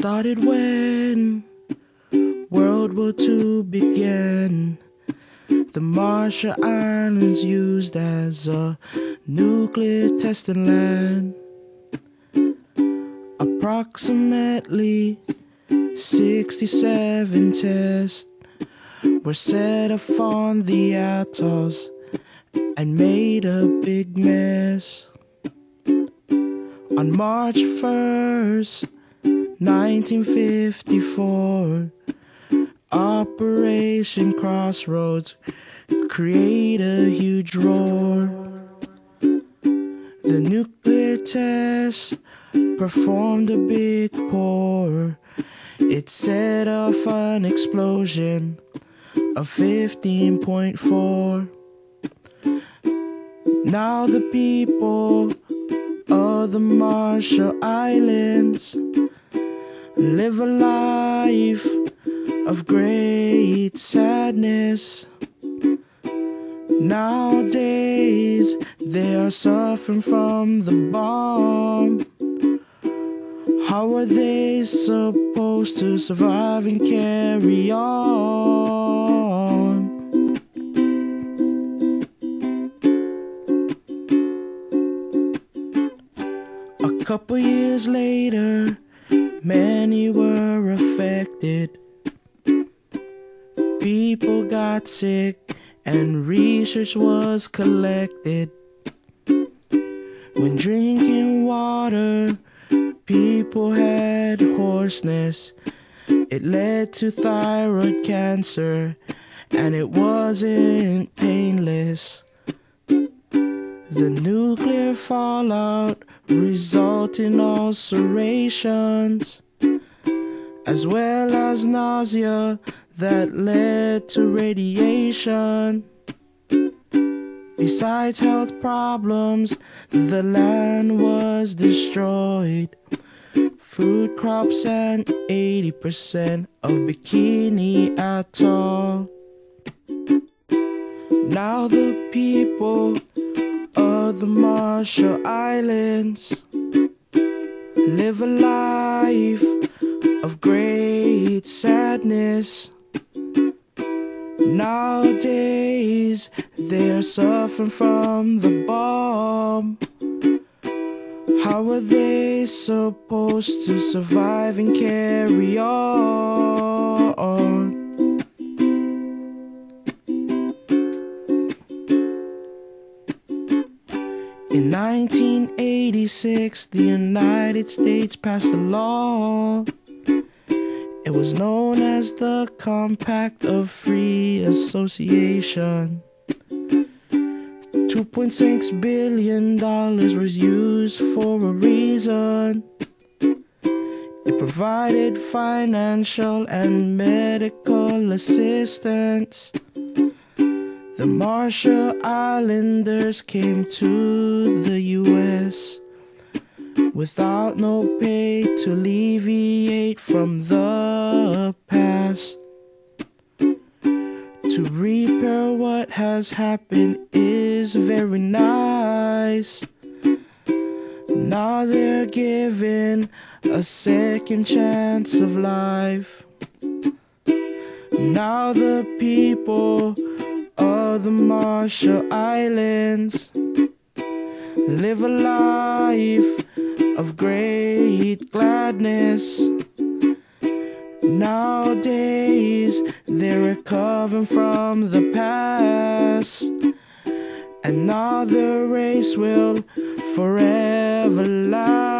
started when World War II began. The Marshall Islands used as a nuclear testing land. Approximately 67 tests were set up on the atolls and made a big mess. On March 1st, 1954, Operation Crossroads create a huge roar. The nuclear test performed a big pour. It set off an explosion of 15.4. Now the people of the Marshall Islands live a life of great sadness. Nowadays, they are suffering from the bomb. How are they supposed to survive and carry on? A couple years later, many were affected. People got sick and research was collected. When drinking water, people had hoarseness. It led to thyroid cancer, and it wasn't painless. The nuclear fallout resulted in ulcerations, as well as nausea that led to radiation. Besides health problems, the land was destroyed. Food crops and 80% of Bikini Atoll. Now the people the Marshall Islands live a life of great sadness. Nowadays, they are suffering from the bomb. How are they supposed to survive and carry on? In 1986, the United States passed a law. It was known as the Compact of Free Association. $2.6 billion was used for a reason. It provided financial and medical assistance. The Marshall Islanders came to the US without no pay to alleviate from the past. To repair what has happened is very nice. Now they're given a second chance of life. Now the people of the Marshall Islands live a life of great gladness. Nowadays, they're recovering from the past, and now the race will forever last.